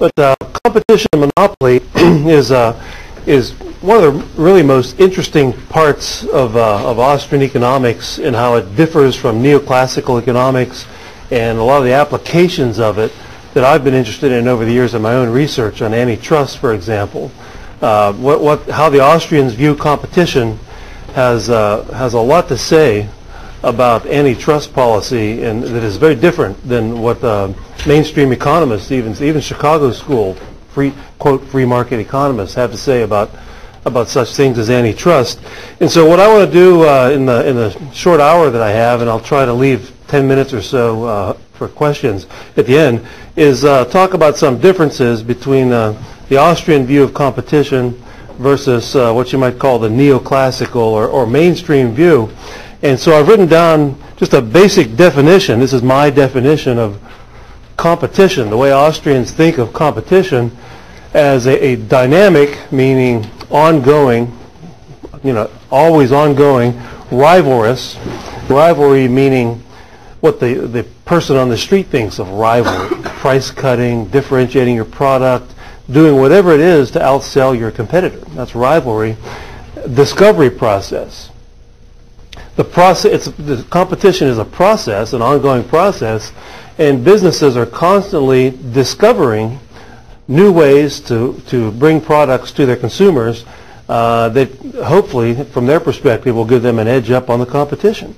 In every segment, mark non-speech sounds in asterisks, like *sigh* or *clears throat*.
But uh, competition and monopoly *clears throat* is uh, is one of the really most interesting parts of uh, of Austrian economics and how it differs from neoclassical economics and a lot of the applications of it that I've been interested in over the years in my own research on antitrust, for example. Uh, what, what, how the Austrians view competition has uh, has a lot to say about antitrust policy, and that is very different than what mainstream economists, even even Chicago School, free quote free market economists, have to say about about such things as antitrust. And so, what I want to do uh, in the in the short hour that I have, and I'll try to leave 10 minutes or so uh, for questions at the end, is uh, talk about some differences between uh, the Austrian view of competition versus uh, what you might call the neoclassical or, or mainstream view. And so I've written down just a basic definition. This is my definition of competition, the way Austrians think of competition as a, a dynamic, meaning ongoing, you know, always ongoing, rivalrous, rivalry meaning what the, the person on the street thinks of rivalry, price cutting, differentiating your product, doing whatever it is to outsell your competitor. That's rivalry. Discovery process. The process, the competition is a process, an ongoing process, and businesses are constantly discovering new ways to, to bring products to their consumers uh, that hopefully, from their perspective, will give them an edge up on the competition.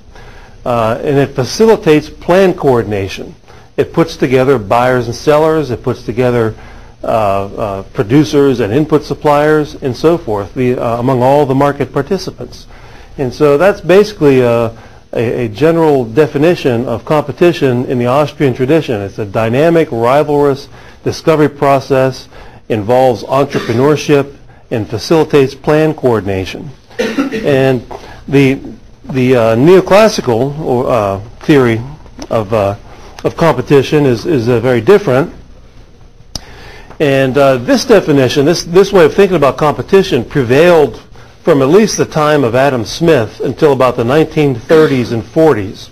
Uh, and it facilitates plan coordination. It puts together buyers and sellers. It puts together uh, uh, producers and input suppliers and so forth the, uh, among all the market participants. And so that's basically a, a, a, general definition of competition in the Austrian tradition. It's a dynamic, rivalrous discovery process, involves entrepreneurship, and facilitates plan coordination. and the, the uh, neoclassical or, uh, theory of, uh, of competition is, is very different. And uh, this definition, this, this way of thinking about competition prevailed from at least the time of Adam Smith until about the 1930s and 40s.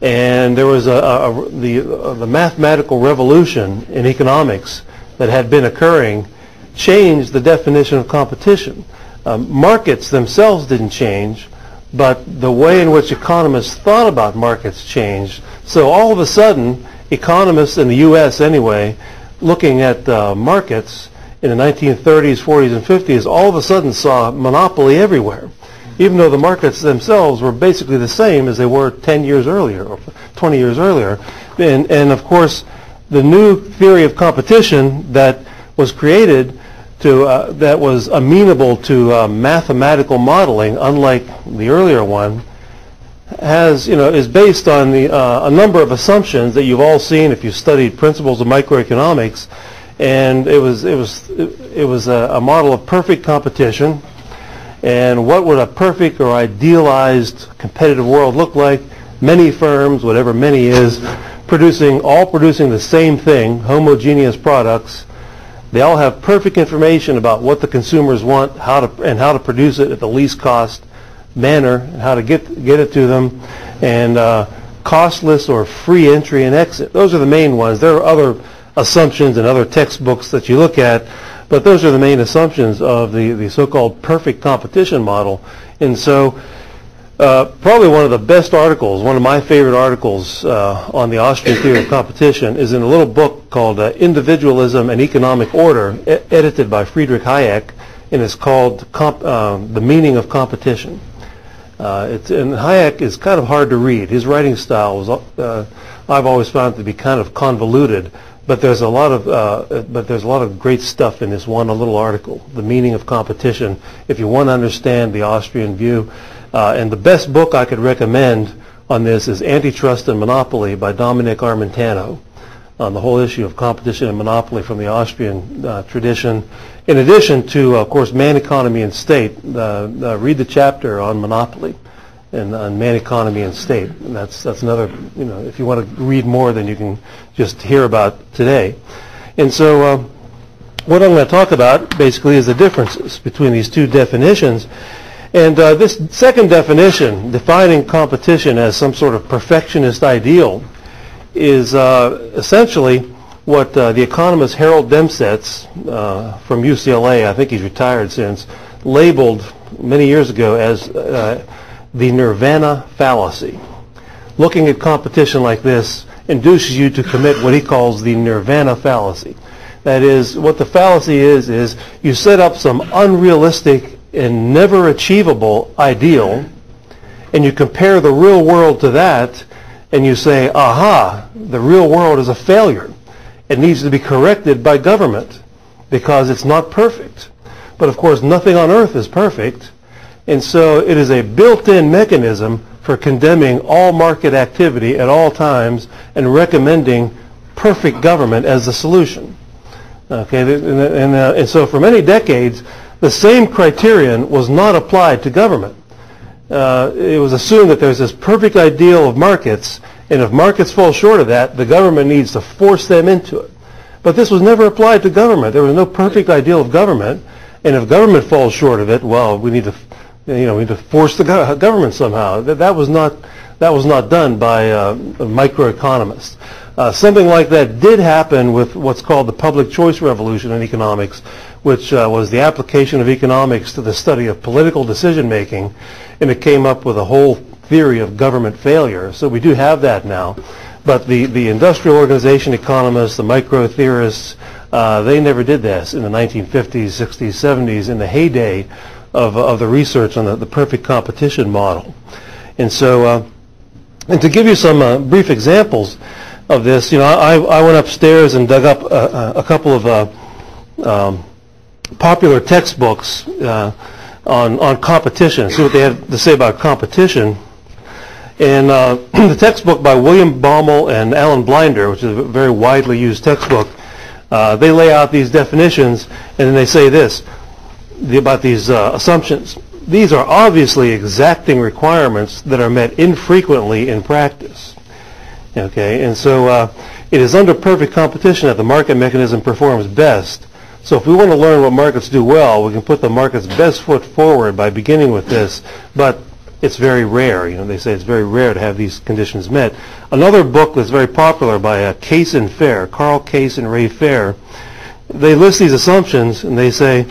And there was a, a, the, uh, the mathematical revolution in economics that had been occurring changed the definition of competition. Um, markets themselves didn't change, but the way in which economists thought about markets changed. So all of a sudden, economists in the U.S. anyway looking at uh, markets in the 1930s, 40s, and 50s, all of a sudden saw monopoly everywhere, even though the markets themselves were basically the same as they were 10 years earlier or 20 years earlier. And, and of course, the new theory of competition that was created to, uh, that was amenable to uh, mathematical modeling, unlike the earlier one, has, you know, is based on the, uh, a number of assumptions that you've all seen if you've studied principles of microeconomics. And it was, it was, it was a, a model of perfect competition. And what would a perfect or idealized competitive world look like? Many firms, whatever many is, producing, all producing the same thing, homogeneous products. They all have perfect information about what the consumers want, how to, and how to produce it at the least cost manner, and how to get get it to them, and uh, costless or free entry and exit. Those are the main ones. There are other assumptions and other textbooks that you look at, but those are the main assumptions of the, the so-called perfect competition model. And so uh, probably one of the best articles, one of my favorite articles uh, on the Austrian theory of competition is in a little book called uh, Individualism and Economic Order, e- edited by Friedrich Hayek, and it's called uh, The Meaning of Competition. Uh, it's, and Hayek is kind of hard to read. His writing style was, uh, I've always found to be kind of convoluted, but there's a lot of, uh, but there's a lot of great stuff in this one little article, the meaning of competition. If you want to understand the Austrian view, uh, and the best book I could recommend on this is Antitrust and Monopoly by Dominic Armentano on the whole issue of competition and monopoly from the Austrian uh, tradition. In addition to, of course, man economy and state, uh, uh, read the chapter on monopoly and on man economy and state. And that's that's another, you know, if you want to read more than you can just hear about today. And so, uh, what I'm going to talk about basically is the differences between these two definitions. And uh, this second definition, defining competition as some sort of perfectionist ideal, is uh, essentially what uh, the economist Harold Demsetz uh, from UCLA, I think he's retired since, labeled many years ago as uh, the nirvana fallacy. Looking at competition like this induces you to commit what he calls the nirvana fallacy. That is, what the fallacy is, is you set up some unrealistic and never achievable ideal, and you compare the real world to that, and you say, aha, the real world is a failure. It needs to be corrected by government because it's not perfect. But of course, nothing on earth is perfect. And so it is a built-in mechanism for condemning all market activity at all times and recommending perfect government as the solution. Okay, and, and, uh, and so for many decades, the same criterion was not applied to government. Uh, it was assumed that there's this perfect ideal of markets, and if markets fall short of that, the government needs to force them into it. But this was never applied to government. There was no perfect ideal of government, and if government falls short of it, well, we need to, you know, to force the go- government somehow. That, that was not that was not done by uh, microeconomists. Uh, something like that did happen with what's called the public choice revolution in economics, which uh, was the application of economics to the study of political decision making, and it came up with a whole theory of government failure. So we do have that now. But the, the industrial organization economists, the micro theorists, uh, they never did this in the 1950s, 60s, 70s, in the heyday of, of the research on the, the perfect competition model. And so, uh, and to give you some uh, brief examples, of this, you know, I, I went upstairs and dug up a, a couple of uh, um, popular textbooks uh, on, on competition, see what they had to say about competition. And uh, *clears throat* the textbook by William Baumol and Alan Blinder, which is a very widely used textbook, uh, they lay out these definitions, and then they say this the, about these uh, assumptions. These are obviously exacting requirements that are met infrequently in practice. Okay, and so uh, it is under perfect competition that the market mechanism performs best. So if we want to learn what markets do well, we can put the market's best foot forward by beginning with this. But it's very rare. You know, they say it's very rare to have these conditions met. Another book that's very popular by uh, Case and Fair, Carl Case and Ray Fair, they list these assumptions and they say,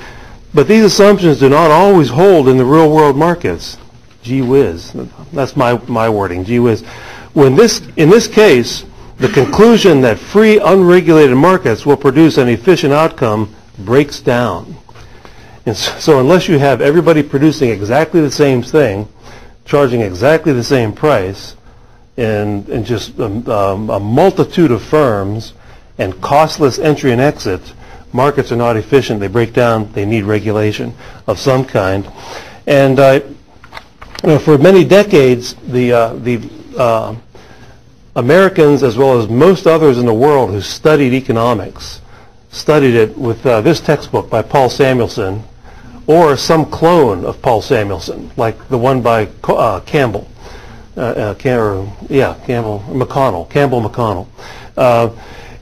but these assumptions do not always hold in the real world markets. Gee whiz. That's my, my wording, gee whiz. When this, in this case, the conclusion that free, unregulated markets will produce an efficient outcome breaks down. And so unless you have everybody producing exactly the same thing, charging exactly the same price, and, and just a, um, a multitude of firms and costless entry and exit, markets are not efficient. They break down. They need regulation of some kind. And uh, you know, for many decades, the, uh, the uh, Americans, as well as most others in the world who studied economics, studied it with uh, this textbook by Paul Samuelson, or some clone of Paul Samuelson, like the one by uh, Campbell. Uh, uh, yeah, Campbell, McConnell, Campbell McConnell. Uh,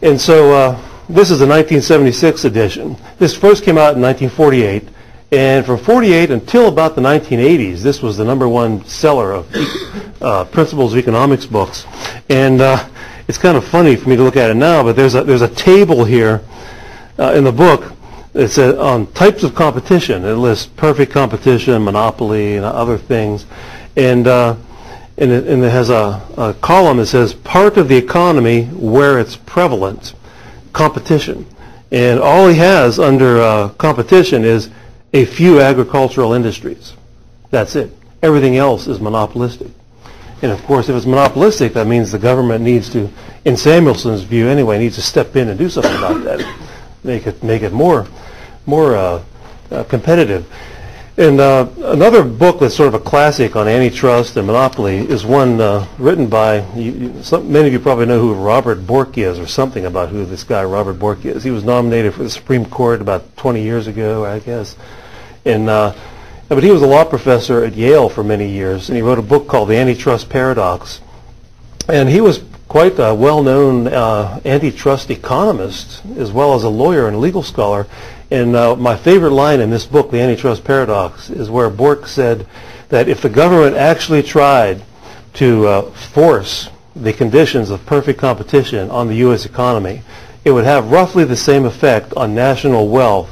and so this is the 1976 edition. This first came out in 1948. And from 48 until about the 1980s, this was the number one seller of uh, principles of economics books. And uh, it's kind of funny for me to look at it now, but there's a, there's a table here uh, in the book. It's a, on types of competition. It lists perfect competition, monopoly, and other things. And, uh, and, it, and it has a, a column that says part of the economy where it's prevalent, competition. And all he has under uh, competition is a few agricultural industries. That's it. Everything else is monopolistic. And of course, if it's monopolistic, that means the government needs to, in Samuelson's view anyway, needs to step in and do something about that, make it make it more more uh, uh, competitive. And uh, another book that's sort of a classic on antitrust and monopoly is one uh, written by, you, you, some, many of you probably know who Robert Bork is or something about who this guy Robert Bork is. He was nominated for the Supreme Court about 20 years ago, I guess. And, uh, but he was a law professor at Yale for many years, and he wrote a book called The Antitrust Paradox. And he was quite a well-known uh, antitrust economist as well as a lawyer and legal scholar. And uh, my favorite line in this book, The Antitrust Paradox, is where Bork said that if the government actually tried to uh, force the conditions of perfect competition on the U.S. economy, it would have roughly the same effect on national wealth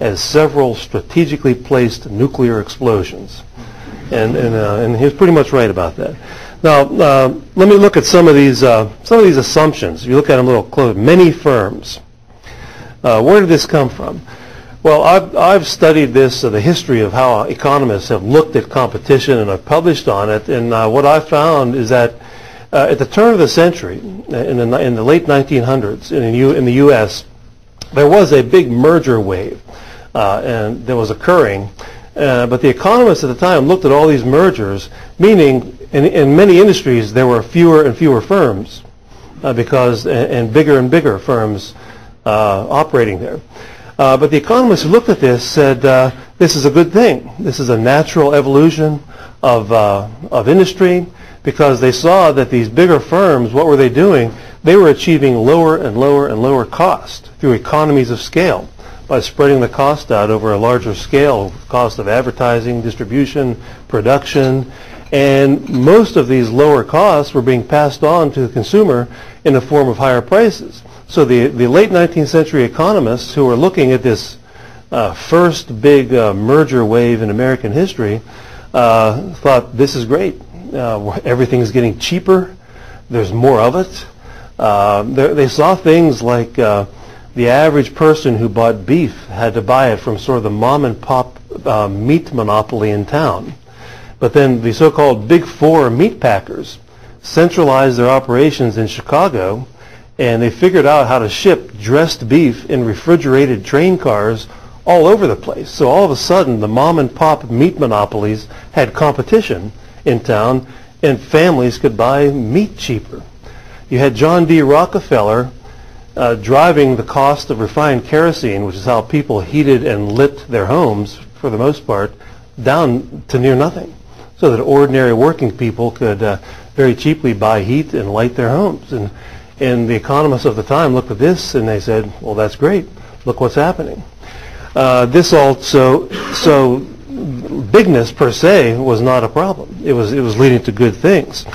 as several strategically placed nuclear explosions. And, and, uh, and he was pretty much right about that. Now, uh, let me look at some of these uh, some of these assumptions. If you look at them a little closer, Many firms. Uh, where did this come from? Well, I've, I've studied this, uh, the history of how economists have looked at competition, and I've published on it. And uh, what I found is that uh, at the turn of the century, in the, in the late 1900s, in the, U, in the U.S., there was a big merger wave, and that was occurring. But the economists at the time looked at all these mergers, meaning in, in many industries, there were fewer and fewer firms uh, because and, and, bigger and bigger firms uh, operating there. Uh, but the economists who looked at this said uh, this is a good thing. This is a natural evolution of uh, of industry because they saw that these bigger firms, what were they doing? They were achieving lower and lower and lower cost through economies of scale by spreading the cost out over a larger scale, cost of advertising, distribution, production, and most of these lower costs were being passed on to the consumer in the form of higher prices. So the, the late 19th century economists who were looking at this uh, first big uh, merger wave in American history uh, thought this is great. Uh, *laughs* everything's getting cheaper. There's more of it. Uh, they saw things like uh, the average person who bought beef had to buy it from sort of the mom and pop uh, meat monopoly in town. But then the so-called Big Four meat packers centralized their operations in Chicago, and they figured out how to ship dressed beef in refrigerated train cars all over the place. So all of a sudden, the mom and pop meat monopolies had competition in town, and families could buy meat cheaper. You had John D. Rockefeller uh, driving the cost of refined kerosene, which is how people heated and lit their homes for the most part, down to near nothing so that ordinary working people could uh, very cheaply buy heat and light their homes. And, and the economists of the time looked at this and they said, well, that's great. Look what's happening. Uh, this also, so bigness per se was not a problem. It was, it was leading to good things.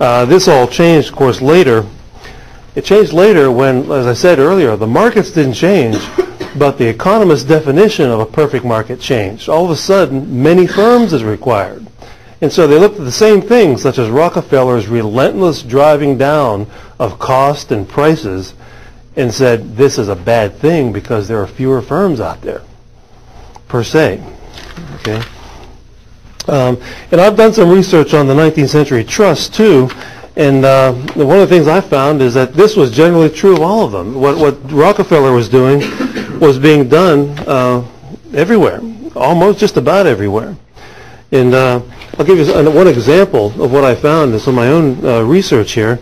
Uh, this all changed, of course, later. It changed later when, as I said earlier, the markets didn't change, but the economist's definition of a perfect market changed. All of a sudden, many firms is required. And so they looked at the same things, such as Rockefeller's relentless driving down of cost and prices, and said, this is a bad thing because there are fewer firms out there, per se. Okay? Um, and I've done some research on the 19th century trusts, too, and uh, one of the things I found is that this was generally true of all of them. What, what Rockefeller was doing was being done uh, everywhere, almost just about everywhere. And uh, I'll give you one example of what I found in some of my own uh, research here.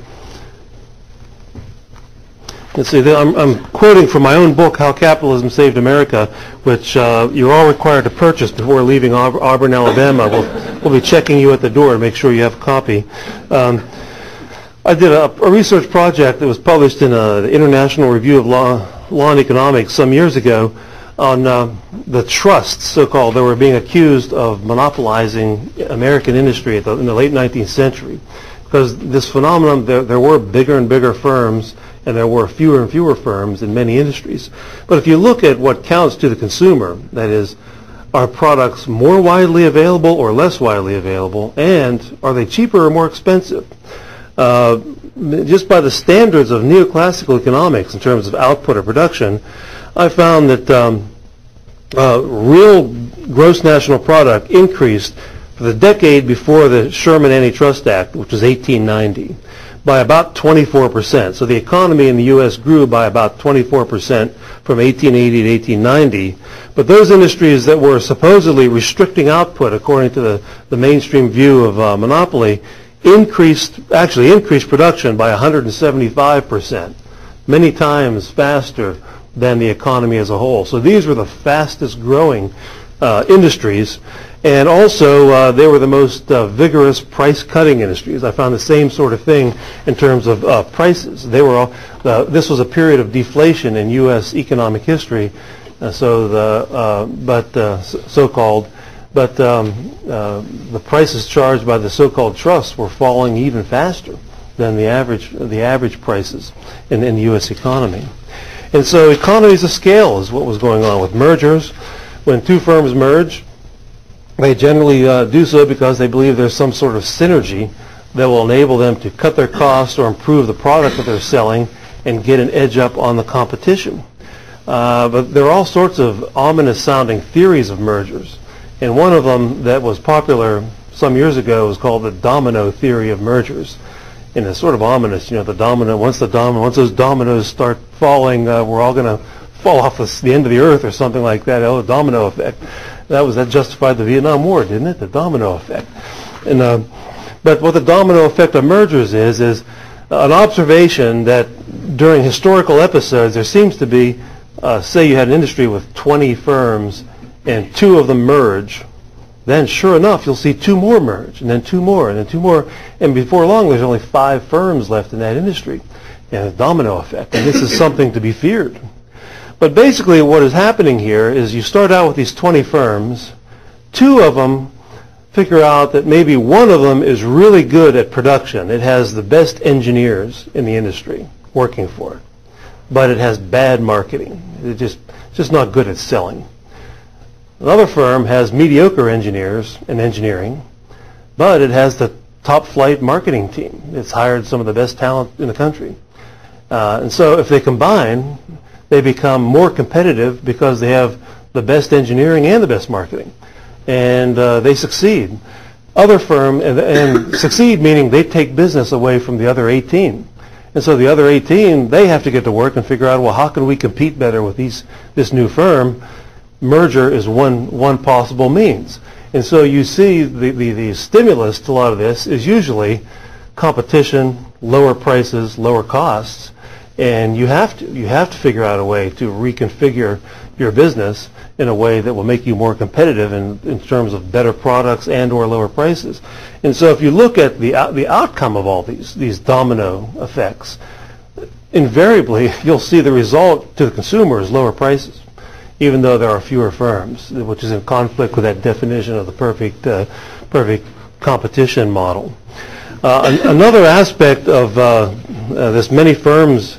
Let's see, I'm, I'm, quoting from my own book, How Capitalism Saved America, which uh, you're all required to purchase before leaving Auburn, Alabama. We'll, we'll, be checking you at the door to make sure you have a copy. Um, I did a, a, research project that was published in a, the International Review of Law, Law and Economics some years ago on uh, the trusts, so-called, that were being accused of monopolizing American industry the, in the late 19th century. Because this phenomenon, there, there were bigger and bigger firms, and there were fewer and fewer firms in many industries. But if you look at what counts to the consumer, that is, are products more widely available or less widely available, and are they cheaper or more expensive? Uh, just by the standards of neoclassical economics in terms of output or production, I found that um, uh, real gross national product increased for the decade before the Sherman Antitrust Act, which was 1890, by about 24%. So the economy in the U.S. grew by about 24% from 1880 to 1890. But those industries that were supposedly restricting output, according to the, the mainstream view of uh, monopoly, increased, actually increased production by 175%, many times faster than the economy as a whole. So these were the fastest growing uh, industries. And also, uh, they were the most uh, vigorous price-cutting industries. I found the same sort of thing in terms of uh, prices. They were all, uh, this was a period of deflation in U.S. economic history. Uh, so the, but so-called, but um, the prices charged by the so-called trusts were falling even faster than the average, the average prices in, in the U.S. economy. And so economies of scale is what was going on with mergers. When two firms merge, they generally uh, do so because they believe there's some sort of synergy that will enable them to cut their costs or improve the product that they're selling and get an edge up on the competition. Uh, but there are all sorts of ominous sounding theories of mergers. And one of them that was popular some years ago was called the domino theory of mergers. And it's sort of ominous, you know, the domino, once the domino, once those dominoes start falling, uh, we're all going to fall off the, the, end of the earth or something like that. Oh, the domino effect. That was, that justified the Vietnam War, didn't it? The domino effect. And, uh, but what the domino effect of mergers is, is an observation that during historical episodes there seems to be uh, say you had an industry with 20 firms and two of them merge, then sure enough, you'll see two more merge, and then two more, and then two more, and before long, there's only five firms left in that industry. And a domino effect, and this is *coughs* something to be feared. But basically what is happening here is you start out with these 20 firms, two of them figure out that maybe one of them is really good at production. It has the best engineers in the industry working for it but it has bad marketing. It's just, just not good at selling. Another firm has mediocre engineers in engineering, but it has the top flight marketing team. It's hired some of the best talent in the country. Uh, and so if they combine, they become more competitive because they have the best engineering and the best marketing. And uh, they succeed. Other firm, and, and succeed meaning they take business away from the other 18. And so the other 18, they have to get to work and figure out, well, how can we compete better with these, this new firm? Merger is one, one possible means. And so you see the, the, the stimulus to a lot of this is usually competition, lower prices, lower costs, and you have to you have to figure out a way to reconfigure your business in a way that will make you more competitive in, in terms of better products and or lower prices. And so if you look at the the outcome of all these these domino effects, invariably *laughs* you'll see the result to the consumer is lower prices, even though there are fewer firms, which is in conflict with that definition of the perfect uh, perfect competition model. Uh, an, another aspect of uh, uh this many firms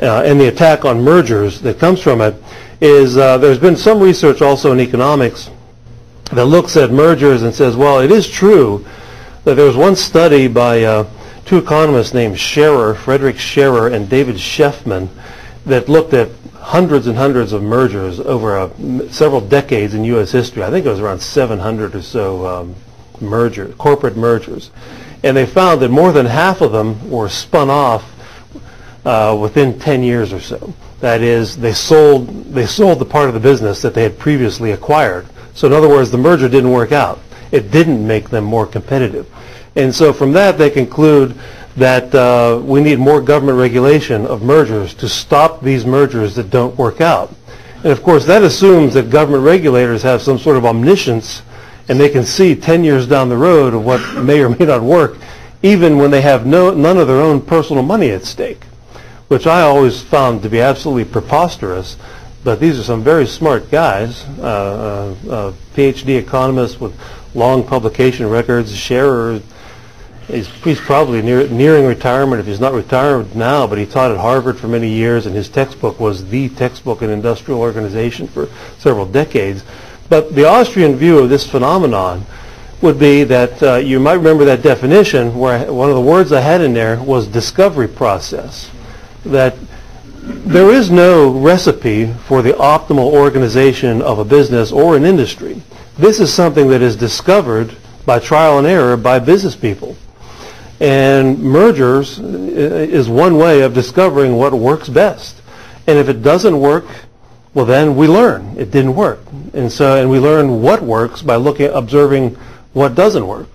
uh, and the attack on mergers that comes from it is uh, there's been some research also in economics that looks at mergers and says, well, it is true that there was one study by two economists named Scherer, Frederick Scherer and David Shefman, that looked at hundreds and hundreds of mergers over uh, several decades in U.S. history. I think it was around 700 or so um, mergers, corporate mergers. And they found that more than half of them were spun off uh, within 10 years or so. That is, they sold, they sold the part of the business that they had previously acquired. So in other words, the merger didn't work out. It didn't make them more competitive. And so from that, they conclude that uh, we need more government regulation of mergers to stop these mergers that don't work out. And of course, that assumes that government regulators have some sort of omniscience and they can see 10 years down the road of what may or may not work, even when they have no, none of their own personal money at stake which I always found to be absolutely preposterous. But these are some very smart guys, uh, uh, uh, PhD economists with long publication records. Scherer, he's, he's probably near, nearing retirement if he's not retired now, but he taught at Harvard for many years, and his textbook was the textbook in industrial organization for several decades. But the Austrian view of this phenomenon would be that uh, you might remember that definition where I, one of the words I had in there was discovery process that there is no recipe for the optimal organization of a business or an industry. This is something that is discovered by trial and error by business people. And mergers is one way of discovering what works best. And if it doesn't work, well then we learn it didn't work. And so and we learn what works by looking observing what doesn't work.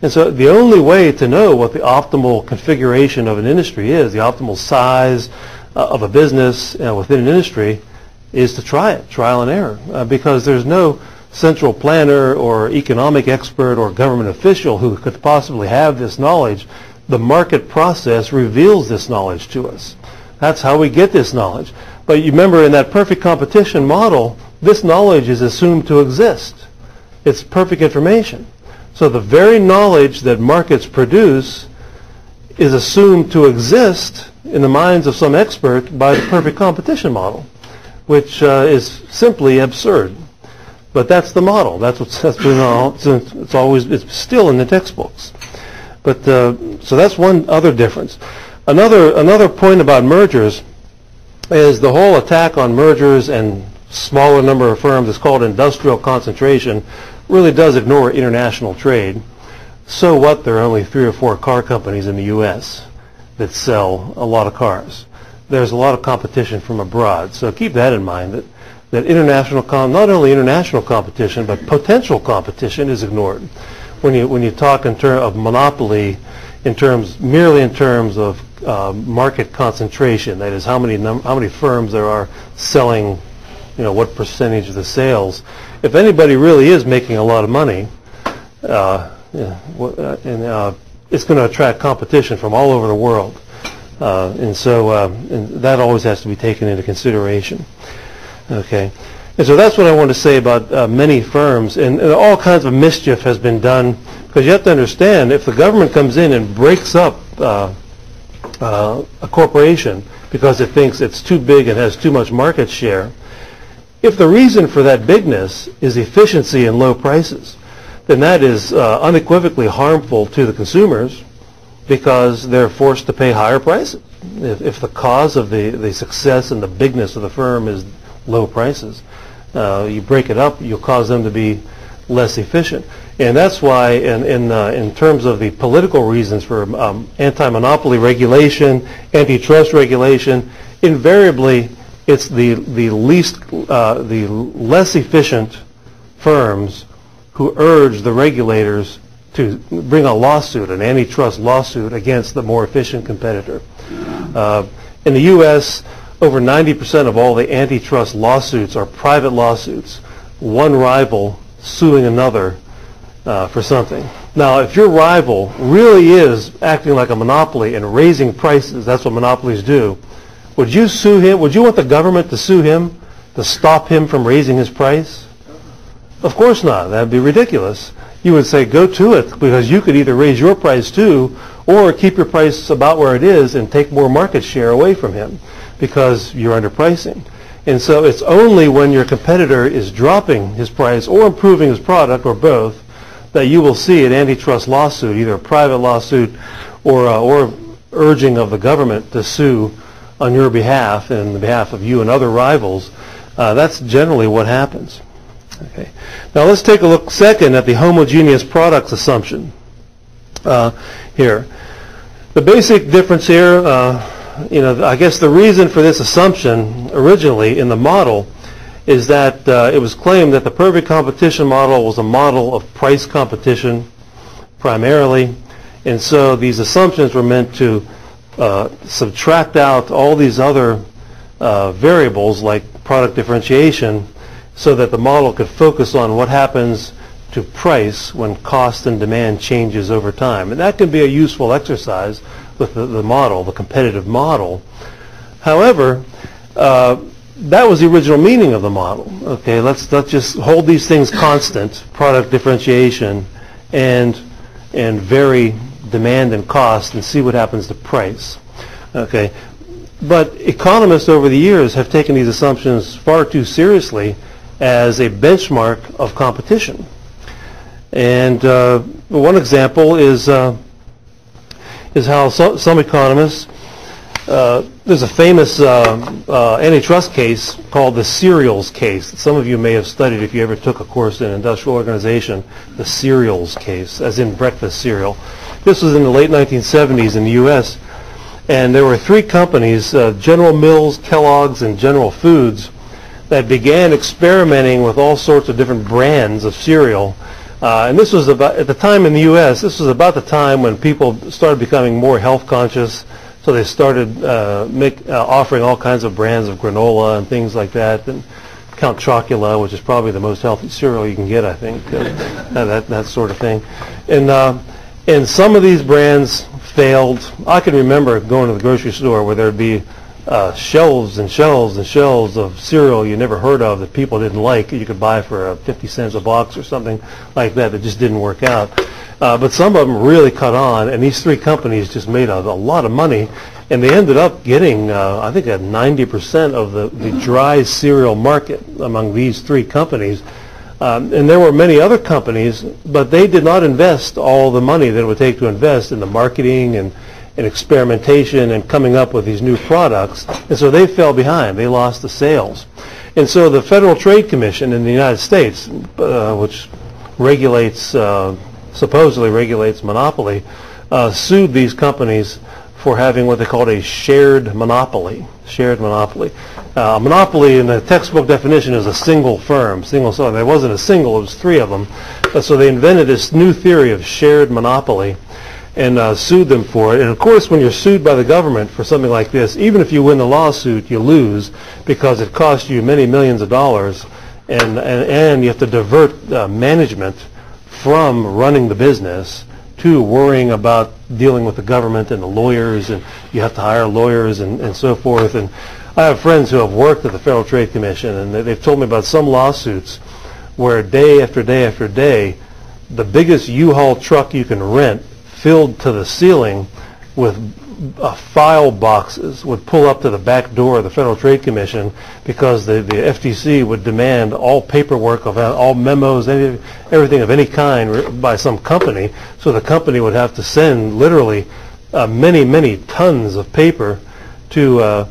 And so the only way to know what the optimal configuration of an industry is, the optimal size uh, of a business uh, within an industry, is to try it, trial and error, uh, because there's no central planner or economic expert or government official who could possibly have this knowledge. The market process reveals this knowledge to us. That's how we get this knowledge. But you remember in that perfect competition model, this knowledge is assumed to exist. It's perfect information. So the very knowledge that markets produce is assumed to exist in the minds of some expert by the perfect competition model, which uh, is simply absurd. But that's the model. That's what's that's been all, it's, it's always it's still in the textbooks. But uh, so that's one other difference. Another another point about mergers is the whole attack on mergers and smaller number of firms is called industrial concentration really does ignore international trade. So what? There are only three or four car companies in the U.S. that sell a lot of cars. There's a lot of competition from abroad. So keep that in mind that that international not only international competition but potential competition is ignored. When you when you talk in terms of monopoly in terms merely in terms of uh, market concentration that is how many how many firms there are selling you know what percentage of the sales if anybody really is making a lot of money uh, yeah, uh, and uh, it's going to attract competition from all over the world. Uh, and so uh, and that always has to be taken into consideration Okay. And so that's what I want to say about uh, many firms. And, and all kinds of mischief has been done because you have to understand if the government comes in and breaks up uh, uh, a corporation because it thinks it's too big and has too much market share, if the reason for that bigness is efficiency and low prices, then that is uh, unequivocally harmful to the consumers because they're forced to pay higher prices. If, if the cause of the, the success and the bigness of the firm is low prices. Uh, you break it up, you'll cause them to be less efficient. And that's why in, in, uh, in terms of the political reasons for um, anti-monopoly regulation, antitrust regulation, invariably it's the, the least, uh, the less efficient firms who urge the regulators to bring a lawsuit, an antitrust lawsuit against the more efficient competitor. Uh, in the U.S., over 90% of all the antitrust lawsuits are private lawsuits, one rival suing another uh, for something. Now, if your rival really is acting like a monopoly and raising prices, that's what monopolies do, would you sue him? Would you want the government to sue him to stop him from raising his price? Of course not. That would be ridiculous. You would say, go to it, because you could either raise your price too, or keep your price about where it is and take more market share away from him because you're underpricing. And so it's only when your competitor is dropping his price or improving his product or both that you will see an antitrust lawsuit, either a private lawsuit or, uh, or urging of the government to sue on your behalf and the behalf of you and other rivals. Uh, that's generally what happens. Okay. Now let's take a look second at the homogeneous products assumption uh, here. The basic difference here, uh, you know, I guess the reason for this assumption originally in the model is that uh, it was claimed that the perfect competition model was a model of price competition primarily, and so these assumptions were meant to uh, subtract out all these other uh, variables like product differentiation so that the model could focus on what happens to price when cost and demand changes over time. And that can be a useful exercise with the, the model, the competitive model. However, uh, that was the original meaning of the model. Okay, let's let's just hold these things constant, product differentiation, and and vary demand and cost, and see what happens to price. Okay, but economists over the years have taken these assumptions far too seriously as a benchmark of competition. And uh, one example is uh, is how so, some economists, uh, there's a famous uh, uh, antitrust case called the cereals case. Some of you may have studied if you ever took a course in industrial organization, the cereals case, as in breakfast cereal. This was in the late 1970s in the U.S., and there were three companies, uh, General Mills, Kellogg's, and General Foods, that began experimenting with all sorts of different brands of cereal uh, and this was about, at the time in the U.S., this was about the time when people started becoming more health conscious. So they started uh, make, uh, offering all kinds of brands of granola and things like that. And Count Chocula, which is probably the most healthy cereal you can get, I think, uh, *laughs* that, that sort of thing. And, uh, and some of these brands failed. I can remember going to the grocery store where there'd be uh, shelves and shelves and shelves of cereal you never heard of that people didn't like you could buy for uh, 50 cents a box or something like that that just didn't work out. Uh, but some of them really cut on, and these three companies just made a, a lot of money, and they ended up getting, uh, I think, at 90% of the, the dry cereal market among these three companies. Um, and there were many other companies, but they did not invest all the money that it would take to invest in the marketing and, and experimentation and coming up with these new products. And so they fell behind. They lost the sales. And so the Federal Trade Commission in the United States, uh, which regulates, uh, supposedly regulates monopoly, uh, sued these companies for having what they called a shared monopoly. Shared monopoly. Uh, monopoly in the textbook definition is a single firm, single so There wasn't a single, it was three of them. Uh, so they invented this new theory of shared monopoly and uh, sued them for it. And of course, when you're sued by the government for something like this, even if you win the lawsuit, you lose because it costs you many millions of dollars, and and, and you have to divert uh, management from running the business to worrying about dealing with the government and the lawyers, and you have to hire lawyers and, and so forth. And I have friends who have worked at the Federal Trade Commission, and they, they've told me about some lawsuits where day after day after day, the biggest U-Haul truck you can rent filled to the ceiling with uh, file boxes would pull up to the back door of the Federal Trade Commission because the, the FTC would demand all paperwork of all memos, any, everything of any kind by some company. So the company would have to send literally uh, many, many tons of paper to uh,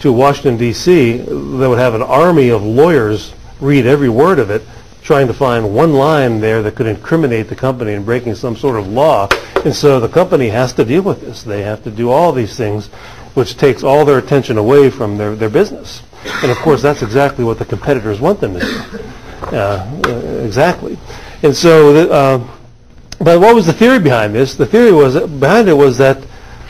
to Washington D.C. That would have an army of lawyers read every word of it trying to find one line there that could incriminate the company in breaking some sort of law. And so the company has to deal with this. They have to do all these things, which takes all their attention away from their, their business. And of course, that's exactly what the competitors want them to do. Uh, exactly. And so, the, uh, but what was the theory behind this? The theory was behind it was that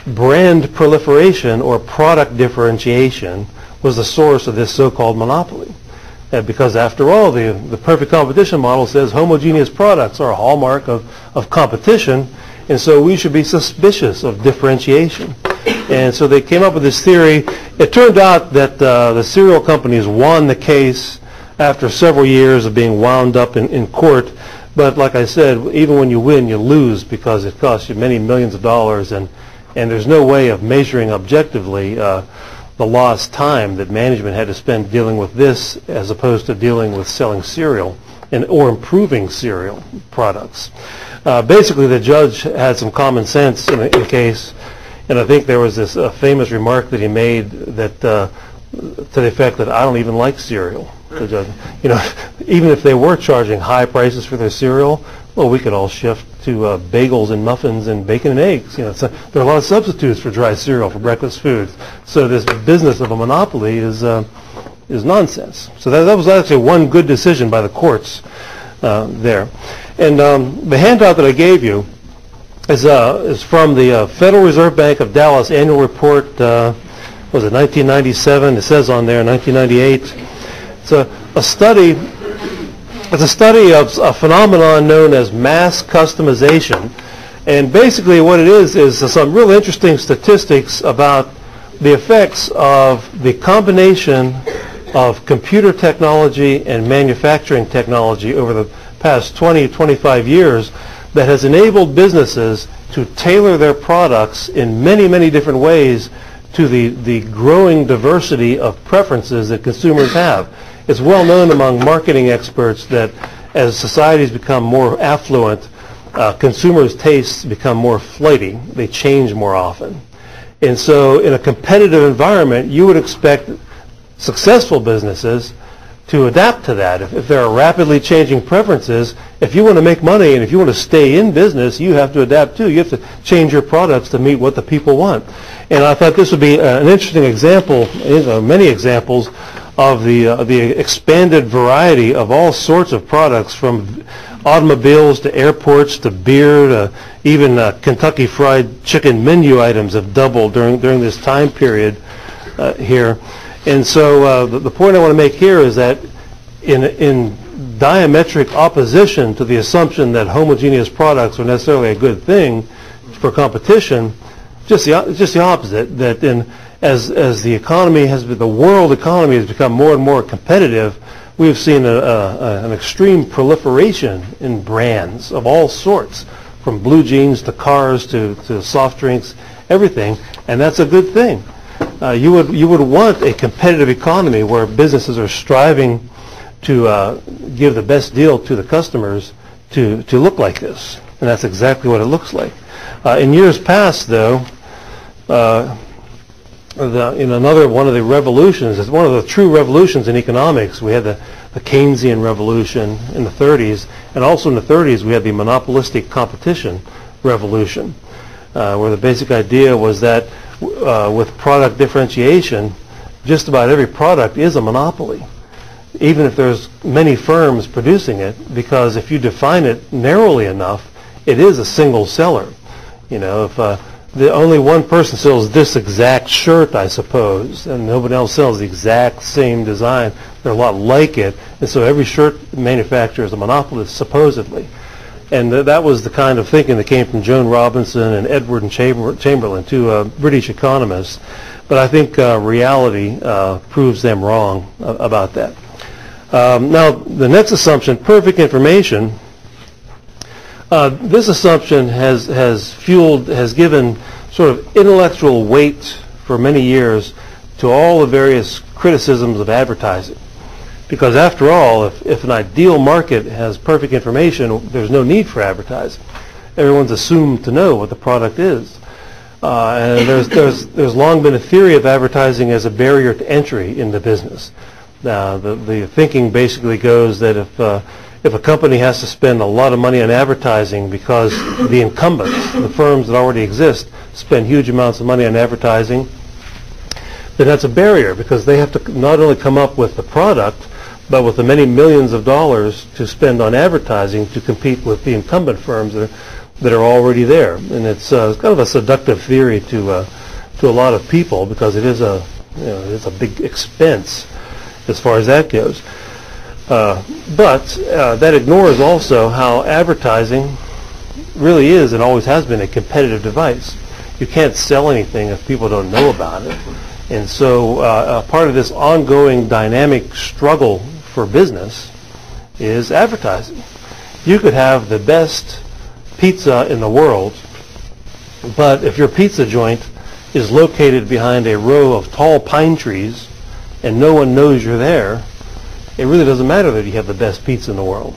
brand proliferation or product differentiation was the source of this so-called monopoly. Uh, because after all, the, the perfect competition model says homogeneous products are a hallmark of, of competition, and so we should be suspicious of differentiation. And so they came up with this theory. It turned out that uh, the cereal companies won the case after several years of being wound up in, in court. But like I said, even when you win, you lose because it costs you many millions of dollars, and, and there's no way of measuring objectively uh, the lost time that management had to spend dealing with this as opposed to dealing with selling cereal and, or improving cereal products. Uh, basically, the judge had some common sense in the, case, and I think there was this uh, famous remark that he made that uh, to the effect that I don't even like cereal. The judge, you know, *laughs* even if they were charging high prices for their cereal, well, we could all shift to uh, bagels and muffins and bacon and eggs. You know, there are a lot of substitutes for dry cereal for breakfast foods. So this business of a monopoly is uh, is nonsense. So that, that was actually one good decision by the courts uh, there. And um, the handout that I gave you is uh, is from the uh, Federal Reserve Bank of Dallas annual report. Uh, was it 1997? It says on there 1998. It's a, a study it's a study of a phenomenon known as mass customization. And basically what it is is some real interesting statistics about the effects of the combination of computer technology and manufacturing technology over the past 20, to 25 years that has enabled businesses to tailor their products in many, many different ways to the, the growing diversity of preferences that consumers have. It's well known among marketing experts that as societies become more affluent, uh, consumers' tastes become more flighty. They change more often. And so in a competitive environment, you would expect successful businesses to adapt to that. If, if, there are rapidly changing preferences, if you want to make money and if you want to stay in business, you have to adapt too. You have to change your products to meet what the people want. And I thought this would be uh, an interesting example, many examples of the, uh, the expanded variety of all sorts of products from automobiles to airports to beer to even uh, Kentucky Fried Chicken menu items have doubled during, during this time period uh, here. And so uh, the, the point I want to make here is that in, in diametric opposition to the assumption that homogeneous products are necessarily a good thing for competition, just the, just the opposite, that in as as the economy has been, the world economy has become more and more competitive, we have seen a, a, an extreme proliferation in brands of all sorts, from blue jeans to cars to, to soft drinks, everything, and that's a good thing. Uh, you would you would want a competitive economy where businesses are striving to uh, give the best deal to the customers to to look like this, and that's exactly what it looks like. Uh, in years past, though, uh, the, in another one of the revolutions, it's one of the true revolutions in economics. We had the, the Keynesian revolution in the 30s, and also in the 30s we had the monopolistic competition revolution, uh, where the basic idea was that uh, with product differentiation, just about every product is a monopoly, even if there's many firms producing it, because if you define it narrowly enough, it is a single seller. You know, if uh, the only one person sells this exact shirt, I suppose, and nobody else sells the exact same design. They're a lot like it, and so every shirt manufacturer is a monopolist, supposedly. And th- that was the kind of thinking that came from Joan Robinson and Edward and Chamber- Chamberlin, two uh, British economists. But I think uh, reality uh, proves them wrong uh, about that. Um, now, the next assumption, perfect information, uh, this assumption has, has fueled, has given sort of intellectual weight for many years to all the various criticisms of advertising. Because after all, if, if an ideal market has perfect information, there's no need for advertising. Everyone's assumed to know what the product is. Uh, and there's, there's, there's long been a theory of advertising as a barrier to entry in the business. Uh, the, the thinking basically goes that if, uh, if a company has to spend a lot of money on advertising because the incumbents, the firms that already exist, spend huge amounts of money on advertising, then that's a barrier because they have to not only come up with the product, but with the many millions of dollars to spend on advertising to compete with the incumbent firms that are, that are already there. And it's, uh, it's kind of a seductive theory to, uh, to a lot of people because it is a, you know, it's a big expense as far as that goes. Uh, but uh, that ignores also how advertising really is and always has been a competitive device. You can't sell anything if people don't know about it. And so uh, part of this ongoing dynamic struggle for business is advertising. You could have the best pizza in the world, but if your pizza joint is located behind a row of tall pine trees and no one knows you're there, it really doesn't matter that you have the best pizza in the world.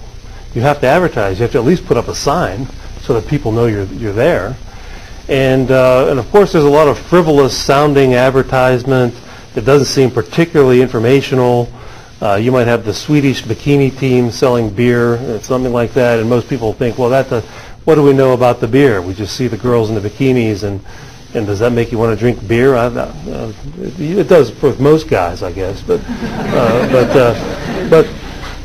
You have to advertise. You have to at least put up a sign so that people know you're, you're there. And, uh, and of course, there's a lot of frivolous sounding advertisement that doesn't seem particularly informational. Uh, you might have the Swedish bikini team selling beer, something like that, and most people think, well, that, uh, what do we know about the beer? We just see the girls in the bikinis, and, and does that make you want to drink beer? I, uh, it, does for most guys, I guess, but, uh, but, uh, but,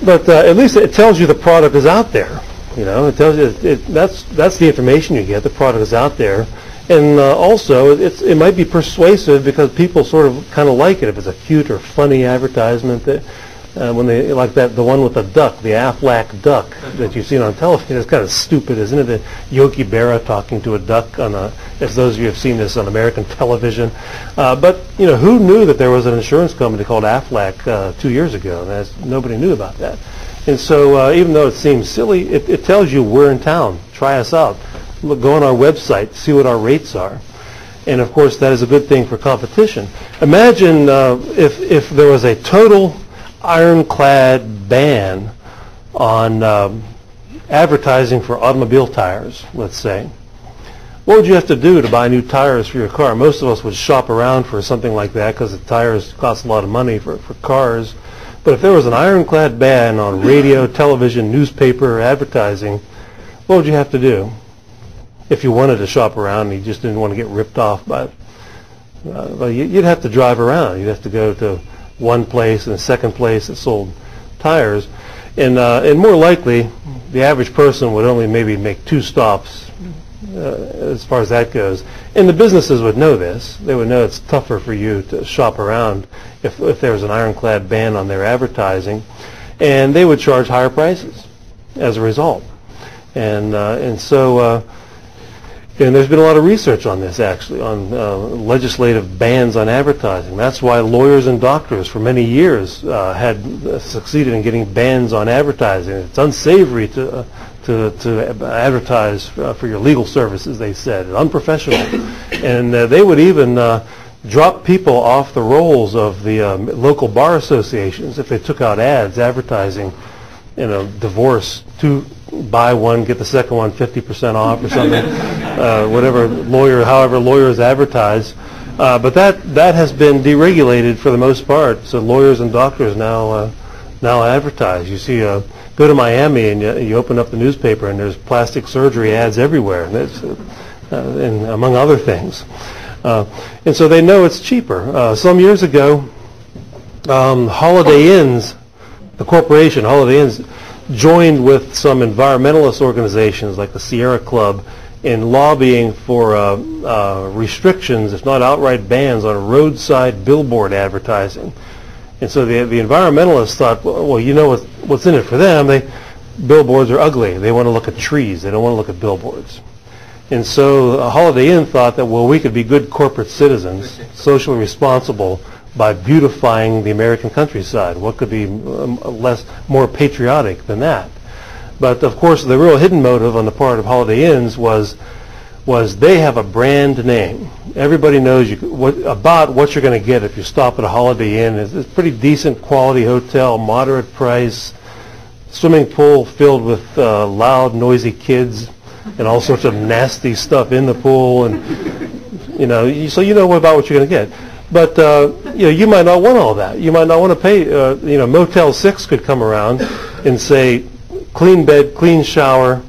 but uh, at least it tells you the product is out there. You know, it tells you it, it, that's that's the information you get. The product is out there, and uh, also it's it might be persuasive because people sort of kind of like it if it's a cute or funny advertisement that. Uh, when they like that, the one with the duck, the Aflac duck that you've seen on television, it's kind of stupid, isn't it? The Yogi Berra talking to a duck on a. If those of you have seen this on American television, uh, but you know, who knew that there was an insurance company called Aflac uh, two years ago? Nobody knew about that. And so uh, even though it seems silly, it, it, tells you we're in town. Try us out. Look, go on our website, see what our rates are. And of course, that is a good thing for competition. Imagine uh, if, if there was a total ironclad ban on um, advertising for automobile tires, let's say. What would you have to do to buy new tires for your car? Most of us would shop around for something like that because the tires cost a lot of money for, for cars. But if there was an ironclad ban on radio, *laughs* television, newspaper, advertising, what would you have to do if you wanted to shop around and you just didn't want to get ripped off by uh, well, you'd have to drive around. You'd have to go to one place and a second place that sold tires. And, uh, and more likely, the average person would only maybe make two stops uh, as far as that goes. And the businesses would know this. They would know it's tougher for you to shop around if, if there was an ironclad ban on their advertising. And they would charge higher prices as a result. And, uh, and so, uh, and there's been a lot of research on this actually, on uh, legislative bans on advertising. That's why lawyers and doctors for many years uh, had succeeded in getting bans on advertising. It's unsavory to, uh, to, to advertise uh, for your legal services, they said, unprofessional. and uh, they would even uh, drop people off the rolls of the um, local bar associations if they took out ads advertising, you know, divorce, two, buy one, get the second one 50% off or something, *laughs* uh, whatever lawyer, however lawyers advertise. Uh, but that, that has been deregulated for the most part, so lawyers and doctors now, uh, now advertise. You see, uh, go to Miami and you, you open up the newspaper and there's plastic surgery ads everywhere, and, it's, uh, and among other things. Uh, and so they know it's cheaper. Uh, some years ago, um, Holiday Inns, the corporation, Holiday Inns, joined with some environmentalist organizations like the Sierra Club in lobbying for uh, uh, restrictions, if not outright bans, on roadside billboard advertising. And so the, the environmentalists thought, well, well you know what, what's in it for them? They, billboards are ugly. They want to look at trees. They don't want to look at billboards. And so uh, Holiday Inn thought that, well, we could be good corporate citizens, socially responsible, by beautifying the American countryside. What could be um, less, more patriotic than that? But of course, the real hidden motive on the part of Holiday Inns was was they have a brand name. Everybody knows you, what, about what you're going to get if you stop at a Holiday Inn. It's, it's a pretty decent quality hotel, moderate price, swimming pool filled with uh, loud, noisy kids, and all sorts of nasty stuff in the pool, and you know, you, so you know about what you're going to get. But uh, you know, you might not want all that. You might not want to pay. Uh, you know, Motel Six could come around and say, clean bed, clean shower,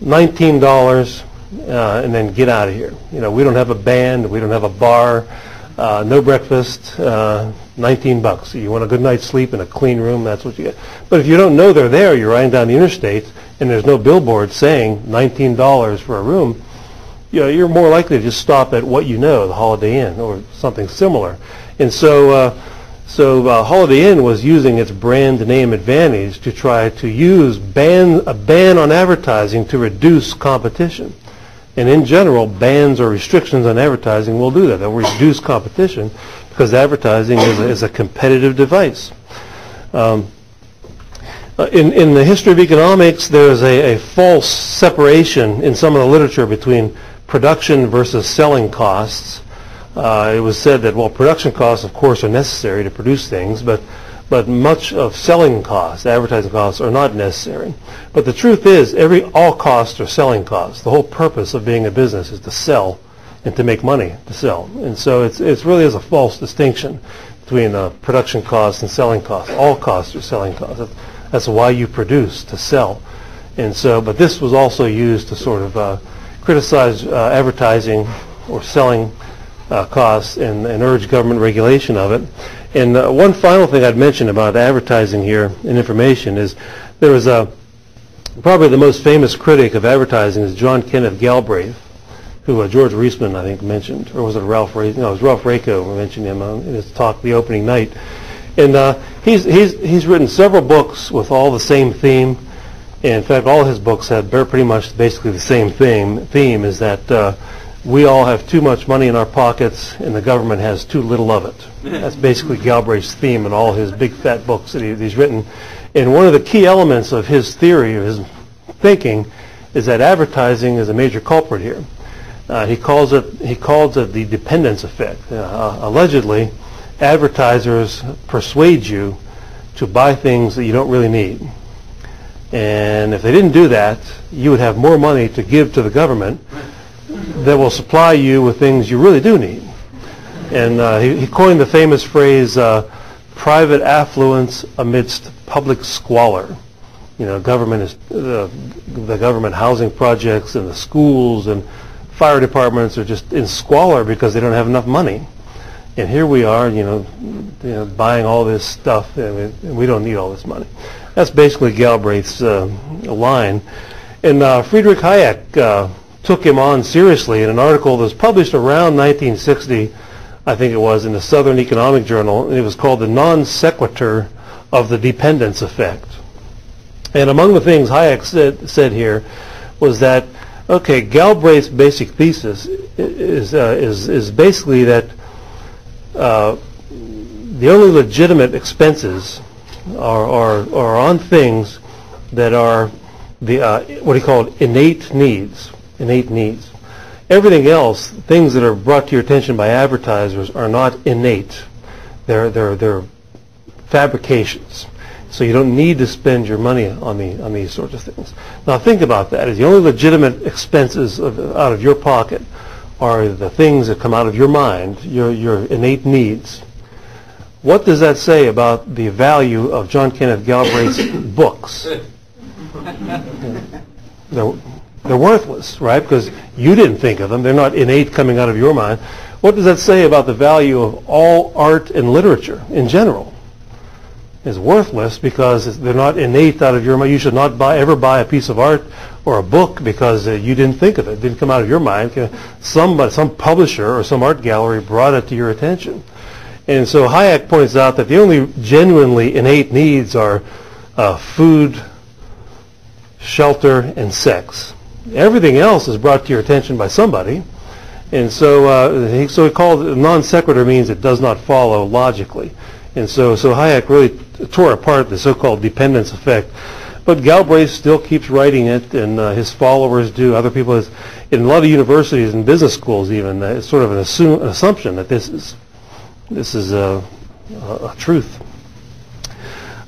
nineteen dollars, uh, and then get out of here. You know, we don't have a band, we don't have a bar, uh, no breakfast, uh, 19 bucks. You want a good night's sleep in a clean room, that's what you get. But if you don't know they're there, you're riding down the interstate, and there's no billboard saying $19 for a room, you know, you're more likely to just stop at what you know, the Holiday Inn or something similar. And so, uh, so uh, Holiday Inn was using its brand name advantage to try to use ban, a ban on advertising to reduce competition. And in general, bans or restrictions on advertising will do that. They'll reduce competition because advertising is a, is a competitive device. Um, uh, in, in the history of economics, there's a, a false separation in some of the literature between production versus selling costs. Uh, it was said that, well, production costs, of course, are necessary to produce things, but but much of selling costs, advertising costs, are not necessary. But the truth is, every all costs are selling costs. The whole purpose of being a business is to sell and to make money to sell. And so it's it's really is a false distinction between uh, production costs and selling costs. All costs are selling costs. That's, that's why you produce to sell. And so, but this was also used to sort of uh, criticize uh, advertising or selling uh, costs and, and urge government regulation of it. And uh, one final thing I'd mention about advertising here and information is there was a probably the most famous critic of advertising is John Kenneth Galbraith, who uh, George Reisman I think mentioned, or was it Ralph Ray? No, it was Ralph who mentioned him in his talk the opening night. And uh, he's he's he's written several books with all the same theme. In fact, all his books have pretty much basically the same theme. Theme is that uh, we all have too much money in our pockets and the government has too little of it. *laughs* That's basically Galbraith's theme in all his big fat books that he, he's written. And one of the key elements of his theory, of his thinking, is that advertising is a major culprit here. Uh, he calls it he calls it the dependence effect. Uh, allegedly, advertisers persuade you to buy things that you don't really need. And if they didn't do that, you would have more money to give to the government that will supply you with things you really do need. And uh, he, he, coined the famous phrase, uh, private affluence amidst public squalor. You know, government is, uh, the government housing projects and the schools and fire departments are just in squalor because they don't have enough money. And here we are, you know, you know buying all this stuff, and we don't need all this money. That's basically Galbraith's uh, line. And uh, Friedrich Hayek uh, took him on seriously in an article that was published around 1960, I think it was, in the Southern Economic Journal. And it was called The Non Sequitur of the Dependence Effect. And among the things Hayek said, said here was that, okay, Galbraith's basic thesis is, uh, is, is basically that uh, the only legitimate expenses are, are, are on things that are the uh, what he called innate needs. Innate needs. Everything else, things that are brought to your attention by advertisers, are not innate. They're they're they're fabrications. So you don't need to spend your money on the on these sorts of things. Now think about that. Is the only legitimate expenses of, out of your pocket are the things that come out of your mind, your your innate needs. What does that say about the value of John Kenneth Galbraith's books? They're, they're worthless, right? Because you didn't think of them. They're not innate coming out of your mind. What does that say about the value of all art and literature in general? It's worthless because they're not innate out of your mind. You should not buy, ever buy a piece of art or a book because uh, you didn't think of it. It didn't come out of your mind. Some, some publisher or some art gallery brought it to your attention. And so Hayek points out that the only genuinely innate needs are uh, food, shelter, and sex. Everything else is brought to your attention by somebody. And so, uh, he, so he called non sequitur means it does not follow logically. And so, so Hayek really tore apart the so-called dependence effect. But Galbraith still keeps writing it, and uh, his followers do. Other people, is, in a lot of universities and business schools, even, uh, it's sort of an, assume, an assumption that this is this is a, a truth.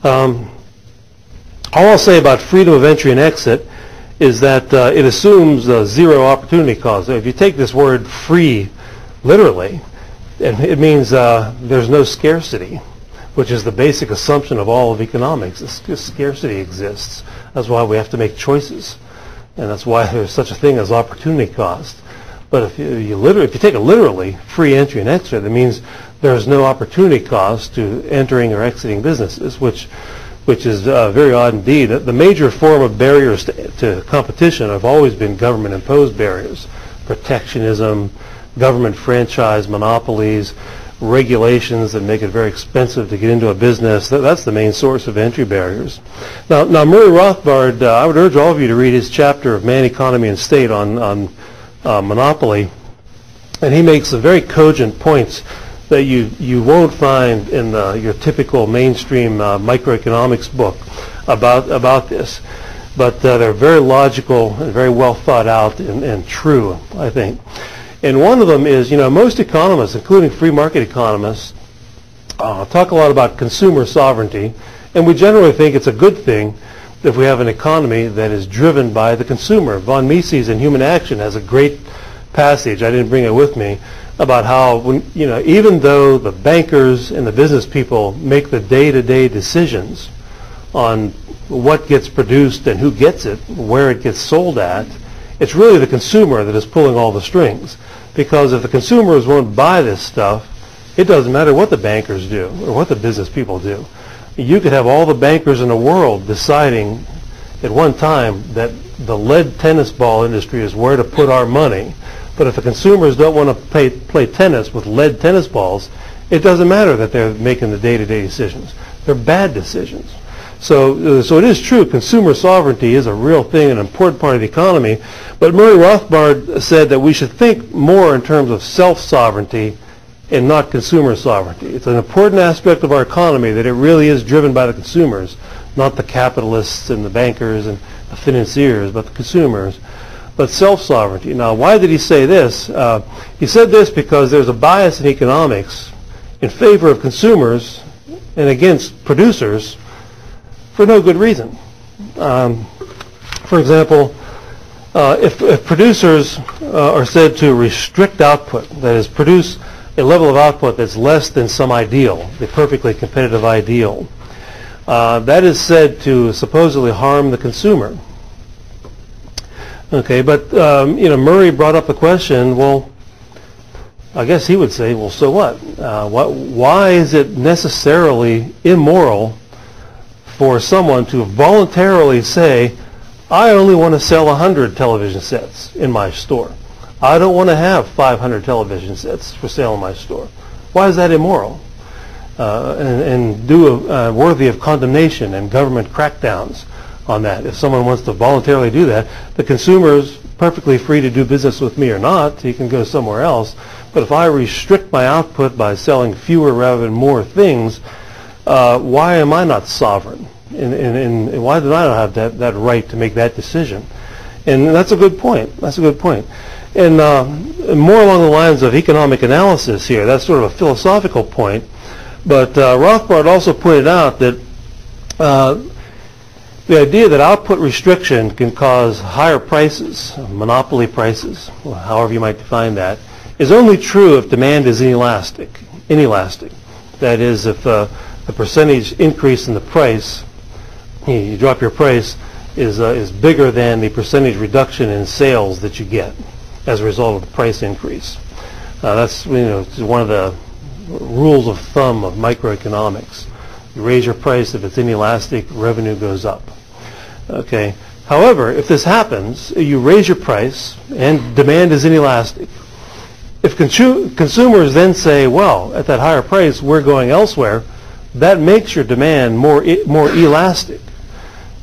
Um, all I'll say about freedom of entry and exit is that uh, it assumes zero opportunity cost. If you take this word free literally, it, it means uh, there's no scarcity, which is the basic assumption of all of economics. scarcity exists. That's why we have to make choices. And that's why there's such a thing as opportunity cost. But if you, you literally, if you take it literally, free entry and exit, that means there's no opportunity cost to entering or exiting businesses, which which is uh, very odd indeed. The major form of barriers to, to competition have always been government-imposed barriers, protectionism, government franchise monopolies, regulations that make it very expensive to get into a business. That, that's the main source of entry barriers. Now, now Murray Rothbard, uh, I would urge all of you to read his chapter of Man, Economy, and State on, on uh, monopoly, and he makes some very cogent points that you, you won't find in the, your typical mainstream uh, microeconomics book about, about this. But uh, they're very logical and very well thought out and, and true, I think. And one of them is, you know, most economists, including free market economists, uh, talk a lot about consumer sovereignty, and we generally think it's a good thing if we have an economy that is driven by the consumer. Von Mises in Human Action has a great passage, I didn't bring it with me, about how when, you know even though the bankers and the business people make the day-to-day decisions on what gets produced and who gets it, where it gets sold at, it's really the consumer that is pulling all the strings. Because if the consumers won't buy this stuff, it doesn't matter what the bankers do or what the business people do. You could have all the bankers in the world deciding at one time that the lead tennis ball industry is where to put our money but if the consumers don't want to play, play tennis with lead tennis balls, it doesn't matter that they're making the day-to-day decisions. They're bad decisions. So, uh, so it is true, consumer sovereignty is a real thing, an important part of the economy. But Murray Rothbard said that we should think more in terms of self-sovereignty and not consumer sovereignty. It's an important aspect of our economy that it really is driven by the consumers, not the capitalists and the bankers and the financiers, but the consumers but self-sovereignty. Now, why did he say this? Uh, he said this because there's a bias in economics in favor of consumers and against producers for no good reason. Um, for example, uh, if, if, producers uh, are said to restrict output, that is, produce a level of output that's less than some ideal, the perfectly competitive ideal, uh, that is said to supposedly harm the consumer. Okay, but um, you know, Murray brought up the question. Well, I guess he would say, well, so what? Uh, what? Why is it necessarily immoral for someone to voluntarily say, I only want to sell 100 television sets in my store. I don't want to have 500 television sets for sale in my store. Why is that immoral? Uh, and, and do uh, worthy of condemnation and government crackdowns on that. If someone wants to voluntarily do that, the consumer is perfectly free to do business with me or not. He can go somewhere else. But if I restrict my output by selling fewer rather than more things, uh, why am I not sovereign? And, and, and why do I not have that, that right to make that decision? And that's a good point. That's a good point. And uh, more along the lines of economic analysis here, that's sort of a philosophical point. But uh, Rothbard also pointed out that uh, the idea that output restriction can cause higher prices, monopoly prices, however you might define that, is only true if demand is inelastic. inelastic. That is, if uh, the percentage increase in the price, you drop your price, is, uh, is bigger than the percentage reduction in sales that you get as a result of the price increase. Uh, that's you know one of the rules of thumb of microeconomics. You raise your price if it's inelastic, revenue goes up. Okay. However, if this happens, you raise your price and demand is inelastic. If consu- consumers then say, well, at that higher price, we're going elsewhere, that makes your demand more, more elastic.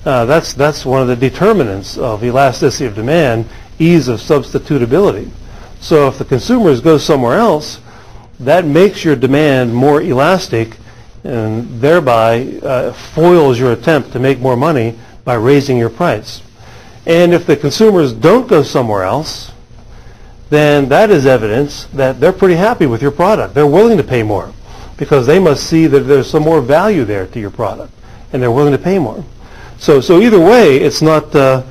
Uh, that's, that's one of the determinants of elasticity of demand, ease of substitutability. So if the consumers go somewhere else, that makes your demand more elastic and thereby uh, foils your attempt to make more money by raising your price. And if the consumers don't go somewhere else, then that is evidence that they're pretty happy with your product. They're willing to pay more because they must see that there's some more value there to your product and they're willing to pay more. So, so either way, it's not, uh,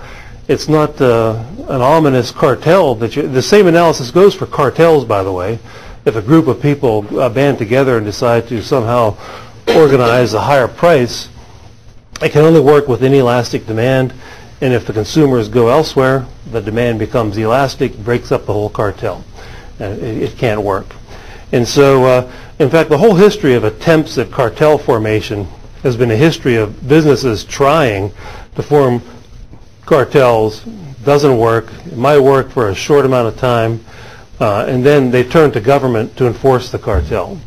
it's not uh, an ominous cartel. That you, the same analysis goes for cartels, by the way. If a group of people uh, band together and decide to somehow organize a higher price, it can only work with inelastic demand. And if the consumers go elsewhere, the demand becomes elastic, breaks up the whole cartel. Uh, it, it can't work. And so, uh, in fact, the whole history of attempts at cartel formation has been a history of businesses trying to form cartels. Doesn't work. It might work for a short amount of time, uh, and then they turn to government to enforce the cartel.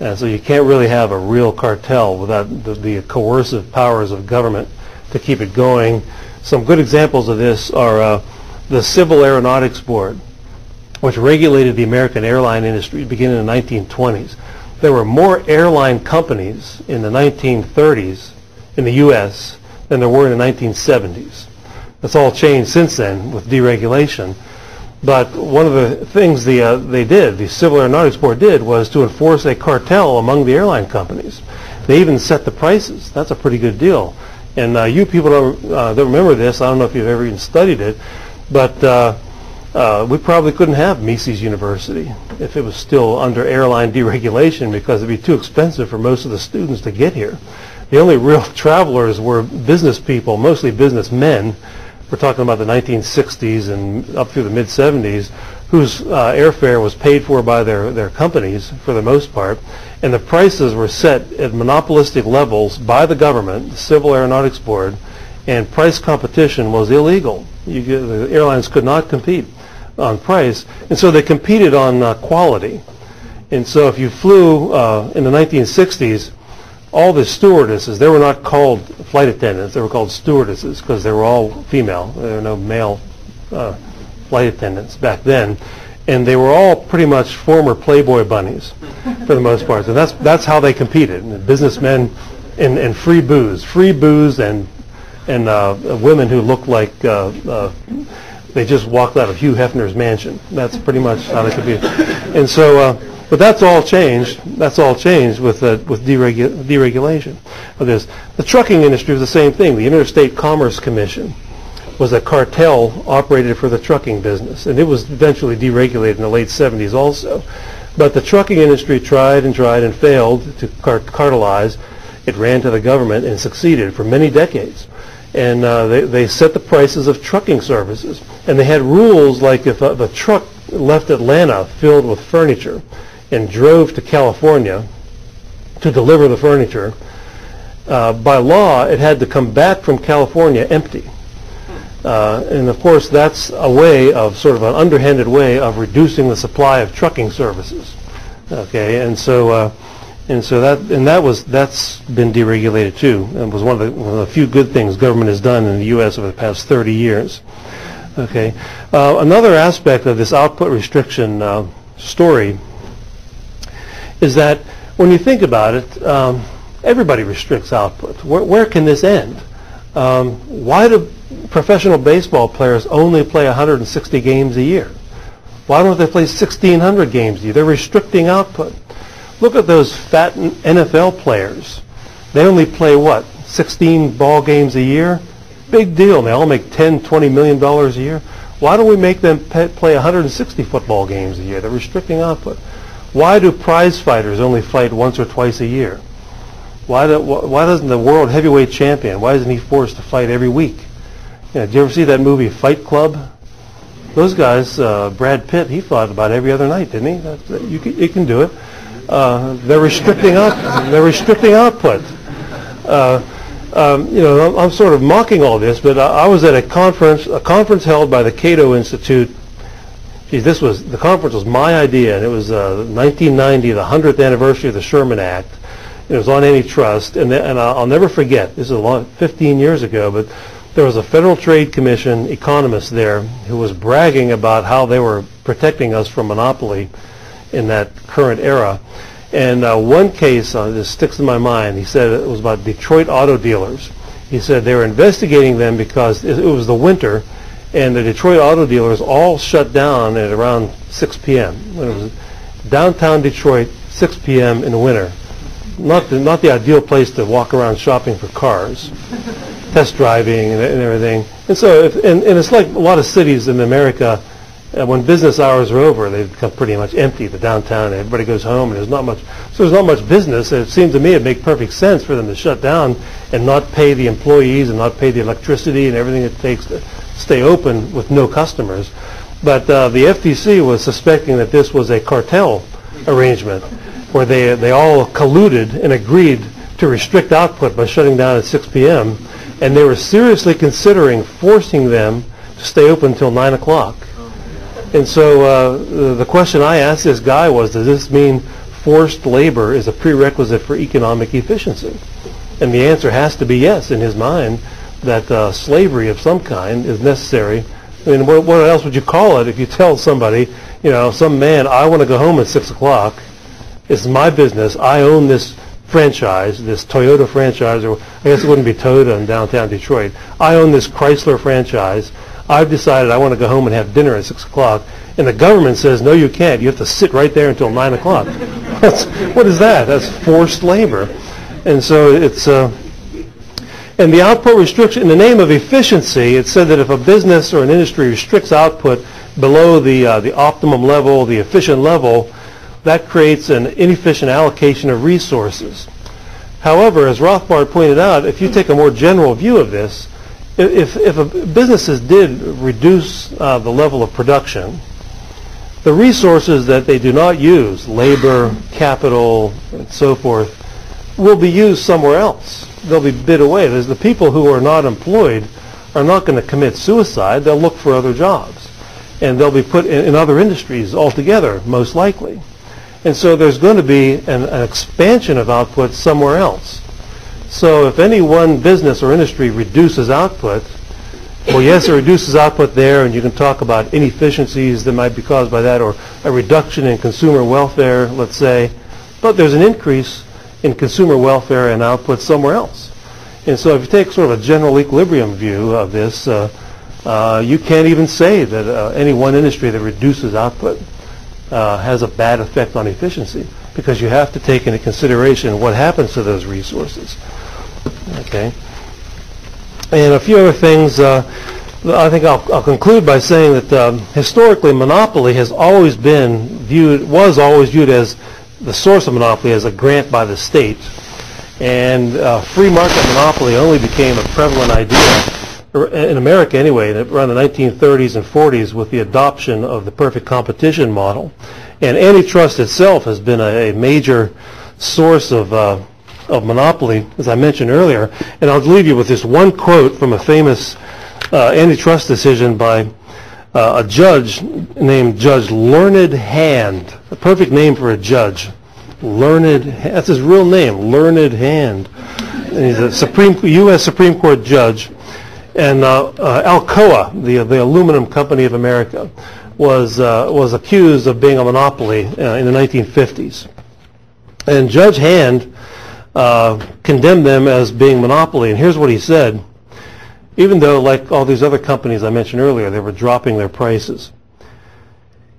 And so you can't really have a real cartel without the, the coercive powers of government to keep it going. Some good examples of this are uh, the Civil Aeronautics Board, which regulated the American airline industry beginning in the 1920s. There were more airline companies in the 1930s in the U.S. than there were in the 1970s. That's all changed since then with deregulation. But one of the things the, uh, they did, the Civil Aeronautics Board did, was to enforce a cartel among the airline companies. They even set the prices. That's a pretty good deal. And uh, you people don't, uh, don't remember this. I don't know if you've ever even studied it, but uh, uh, we probably couldn't have Mises University if it was still under airline *laughs* deregulation because it'd be too expensive for most of the students to get here. The only real *laughs* travelers were business people, mostly businessmen. We're talking about the 1960s and up through the mid-70s, whose uh, airfare was paid for by their, their companies for the most part, and the prices were set at monopolistic levels by the government, the Civil Aeronautics Board, and price competition was illegal. You, the airlines could not compete on price, and so they competed on uh, quality. And so if you flew uh, in the 1960s, all the stewardesses, they were not called flight attendants, they were called stewardesses because they were all female. There were no male uh, flight attendants back then. And they were all pretty much former Playboy bunnies for the most part. And that's, that's how they competed. Businessmen and, and free booze. Free booze and, and uh, women who looked like uh, uh, they just walked out of Hugh Hefner's mansion. That's pretty much how they could be. And so, uh, but that's all changed. That's all changed with uh, with deregu- deregulation of this. The trucking industry was the same thing. The Interstate Commerce Commission was a cartel operated for the trucking business, and it was eventually deregulated in the late 70s also. But the trucking industry tried and tried and failed to car- cartelize. It ran to the government and succeeded for many decades and uh, they, they set the prices of trucking services. And they had rules like if a, if a truck left Atlanta filled with furniture and drove to California to deliver the furniture, uh, by law it had to come back from California empty. Uh, and of course that's a way of sort of an underhanded way of reducing the supply of trucking services. Okay, and so uh, and so that and that was that's been deregulated too. It was one of the one of the few good things government has done in the U.S. over the past 30 years. Okay, uh, another aspect of this output restriction uh, story is that when you think about it, um, everybody restricts output. Where, where can this end? Um, why do professional baseball players only play 160 games a year? Why don't they play 1,600 games a year? They're restricting output. Look at those fat NFL players. They only play what? 16 ball games a year? Big deal. They all make 10, 20 million dollars a year. Why don't we make them play 160 football games a year? They're restricting output. Why do prize fighters only fight once or twice a year? Why, do, why doesn't the world heavyweight champion, why isn't he forced to fight every week? You know, did you ever see that movie Fight Club? Those guys, uh, Brad Pitt, he fought about every other night, didn't he? That, that, you, can, you can do it. Uh, they're restricting out, they're restricting output. Uh, um, you know, I'm, I'm, sort of mocking all this, but I, I, was at a conference, a conference held by the Cato Institute. Geez, this was the conference was my idea, and it was 1990, uh, the 100th anniversary of the Sherman Act. It was on antitrust, and, and I'll, I'll never forget. This is a long, 15 years ago, but there was a Federal Trade Commission economist there who was bragging about how they were protecting us from monopoly in that current era. And uh, one case uh, that sticks in my mind, he said it was about Detroit auto dealers. He said they were investigating them because it, it was the winter, and the Detroit auto dealers all shut down at around 6 p.m. When it was downtown Detroit, 6 p.m. in the winter. Not the, not the ideal place to walk around shopping for cars, *laughs* test driving and, and everything. And so, if, and, and it's like a lot of cities in America uh, when business hours are over, they become pretty much empty, the downtown, everybody goes home, and there's not much, so there's not much business. It seems to me it makes perfect sense for them to shut down and not pay the employees and not pay the electricity and everything it takes to stay open with no customers. But uh, the FTC was suspecting that this was a cartel arrangement where they, they all colluded and agreed to restrict output by shutting down at 6 p.m., and they were seriously considering forcing them to stay open until 9 o'clock. And so uh, the question I asked this guy was, does this mean forced labor is a prerequisite for economic efficiency? And the answer has to be yes in his mind, that uh, slavery of some kind is necessary. I mean, what, what, else would you call it if you tell somebody, you know, some man, I want to go home at 6 o'clock. It's my business. I own this franchise, this Toyota franchise, or I guess it wouldn't be Toyota in downtown Detroit. I own this Chrysler franchise. I've decided I want to go home and have dinner at 6 o'clock, and the government says, no, you can't. You have to sit right there until 9 o'clock. *laughs* what is that? That's forced labor. And so it's, uh, and the output restriction, in the name of efficiency, it said that if a business or an industry restricts output below the, uh, the optimum level, the efficient level, that creates an inefficient allocation of resources. However, as Rothbard pointed out, if you take a more general view of this, if, if businesses did reduce uh, the level of production, the resources that they do not use, labor, capital, and so forth, will be used somewhere else. They'll be bid away. There's the people who are not employed are not going to commit suicide. They'll look for other jobs. And they'll be put in, in other industries altogether, most likely. And so there's going to be an, an expansion of output somewhere else. So if any one business or industry reduces output, well, yes, it reduces output there, and you can talk about inefficiencies that might be caused by that, or a reduction in consumer welfare, let's say, but there's an increase in consumer welfare and output somewhere else. And so if you take sort of a general equilibrium view of this, uh, uh, you can't even say that uh, any one industry that reduces output uh, has a bad effect on efficiency because you have to take into consideration what happens to those resources. Okay. And a few other things. Uh, I think I'll, I'll, conclude by saying that um, historically monopoly has always been viewed, was always viewed as the source of monopoly as a grant by the state. And uh, free market monopoly only became a prevalent idea in America anyway, around the 1930s and 40s with the adoption of the perfect competition model. And antitrust itself has been a, a major source of uh, of monopoly, as I mentioned earlier. And I'll leave you with this one quote from a famous uh, antitrust decision by uh, a judge named Judge Learned Hand. A perfect name for a judge. Learned, that's his real name, Learned Hand. And he's a Supreme, U.S. Supreme Court judge. And uh, uh, Alcoa, the, the aluminum company of America, was, uh, was accused of being a monopoly uh, in the 1950s. And Judge Hand uh, condemned them as being monopoly. And here's what he said. Even though, like all these other companies I mentioned earlier, they were dropping their prices.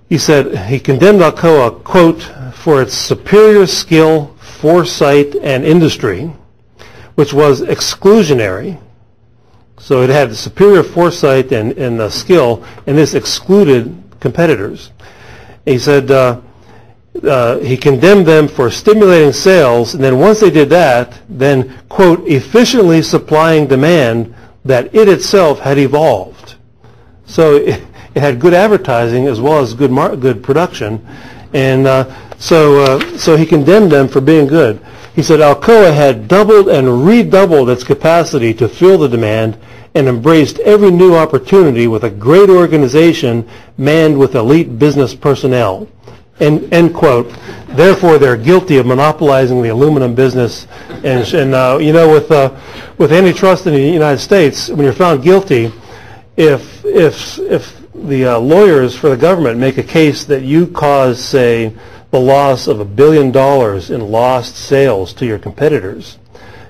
He said he condemned Alcoa, quote, for its superior skill, foresight, and industry, which was exclusionary. So it had superior foresight and, and uh, skill, and this excluded competitors. He said uh, uh, he condemned them for stimulating sales, and then once they did that, then, quote, efficiently supplying demand that it itself had evolved. So it, it had good advertising as well as good good production, and uh, so uh, so he condemned them for being good. He said Alcoa had doubled and redoubled its capacity to fill the demand and embraced every new opportunity with a great organization manned with elite business personnel. End, end quote. Therefore, they're guilty of monopolizing the aluminum business. And, and uh, you know, with, uh, with antitrust in the United States, when you're found guilty, if, if, if the uh, lawyers for the government make a case that you caused, say, the loss of a billion dollars in lost sales to your competitors,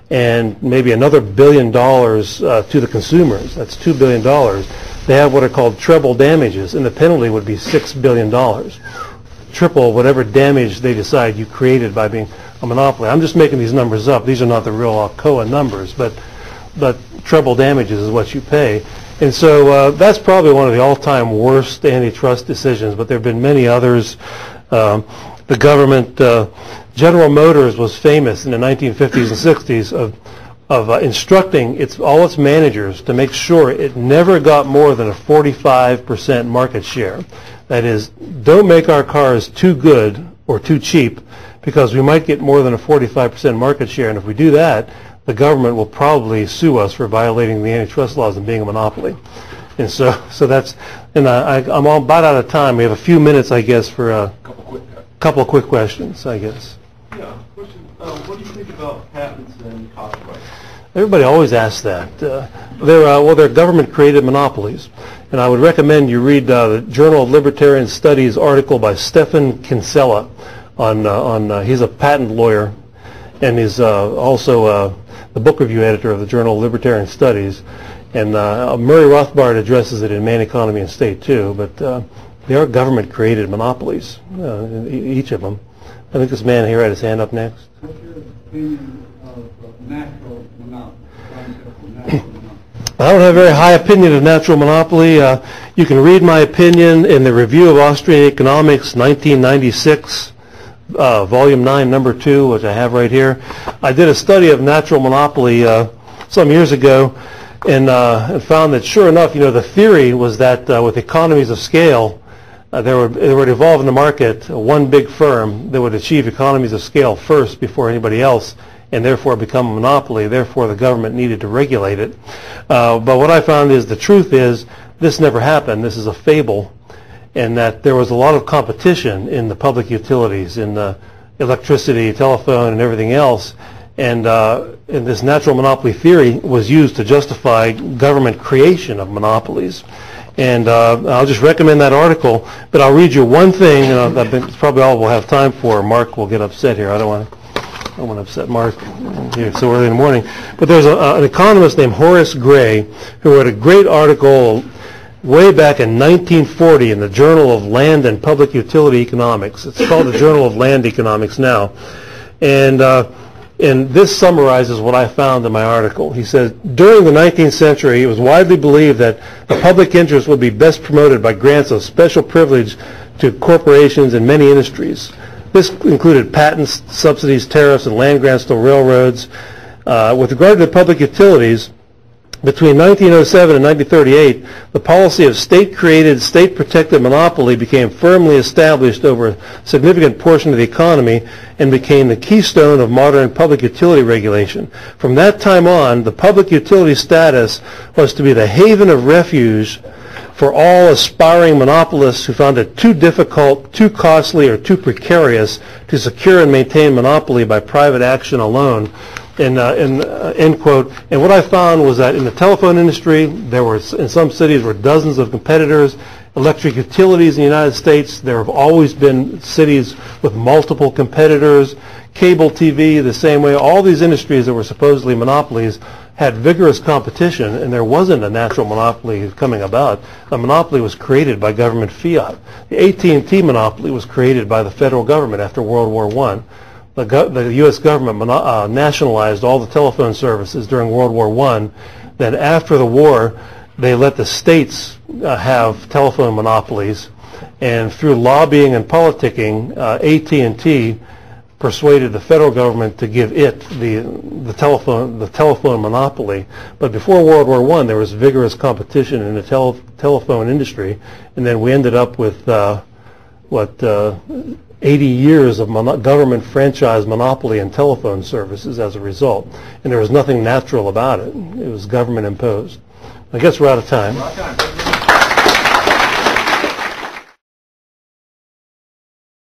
and maybe another billion dollars uh, to the consumers, that's two billion dollars, they have what are called treble damages, and the penalty would be six billion dollars triple whatever damage they decide you created by being a monopoly. I'm just making these numbers up. These are not the real Alcoa numbers, but but treble damages is what you pay. And so uh, that's probably one of the all-time worst antitrust decisions, but there have been many others. Um, the government, uh, General Motors was famous in the 1950s and 60s of of uh, instructing its all its managers to make sure it never got more than a 45% market share. That is, don't make our cars too good or too cheap because we might get more than a 45% market share. And if we do that, the government will probably sue us for violating the antitrust laws and being a monopoly. And so, so that's, and I, I, I'm all about out of time. We have a few minutes, I guess, for a Couple quick, couple of quick questions, I guess. yeah, question, uh, what do you think about patents and copyright? Everybody always asks that. Uh, they're, uh, well, they're government-created monopolies. And I would recommend you read uh, the Journal of Libertarian Studies article by Stephan Kinsella on, uh, on uh, he's a patent lawyer and is uh, also uh, the book review editor of the Journal of Libertarian Studies. And uh, Murray Rothbard addresses it in Man, Economy, and State too. But they are government-created monopolies, each of them. I think this man here had his hand up next. What's your opinion of of natural monopoly, concept of natural monopoly? I don't have a very high opinion of natural monopoly. Uh, you can read my opinion in the Review of Austrian Economics, 1996, uh, Volume 9, Number 2, which I have right here. I did a study of natural monopoly uh, some years ago and, uh, and found that sure enough, you know, the theory was that uh, with economies of scale, uh, there would, there would evolve in the market uh, one big firm that would achieve economies of scale first before anybody else and therefore become a monopoly. Therefore, the government needed to regulate it. Uh, but what I found is the truth is this never happened. This is a fable, and that there was a lot of competition in the public utilities, in the electricity, telephone, and everything else. And, uh, and this natural monopoly theory was used to justify government creation of monopolies. And uh, I'll just recommend that article, but I'll read you one thing, and I've been, probably all we'll have time for. Mark will get upset here. I don't want to I want to upset Mark here so early in the morning. But there's a, an economist named Horace Gray who wrote a great article way back in 1940 in the Journal of Land and Public Utility Economics. It's called the Journal of Land Economics now. And, uh, and this summarizes what I found in my article. He says, during the 19th century, it was widely believed that the public interest would be best promoted by grants of special privilege to corporations and many industries. This included patents, subsidies, tariffs, and land grants to railroads. Uh, with regard to the public utilities, between 1907 and 1938, the policy of state-created, state-protected monopoly became firmly established over a significant portion of the economy and became the keystone of modern public utility regulation. From that time on, the public utility status was to be the haven of refuge for all aspiring monopolists who found it too difficult, too costly, or too precarious to secure and maintain monopoly by private action alone. And, uh, uh, end quote. And what I found was that in the telephone industry, there were, in some cities, were dozens of competitors. Electric utilities in the United States. There have always been cities with multiple competitors. Cable TV, the same way. All these industries that were supposedly monopolies had vigorous competition, and there wasn't a natural monopoly coming about. A monopoly was created by government fiat. The AT&T monopoly was created by the federal government after World War I. The, the U.S. government uh, nationalized all the telephone services during World War I. Then after the war, they let the states uh, have telephone monopolies, and through lobbying and politicking, uh, AT&T persuaded the federal government to give it the the telephone the telephone monopoly. But before World War One, there was vigorous competition in the tele, telephone industry, and then we ended up with uh, what. Uh, 80 years of government franchise monopoly in telephone services as a result, and there was nothing natural about it. It was government imposed. I guess we're out of time.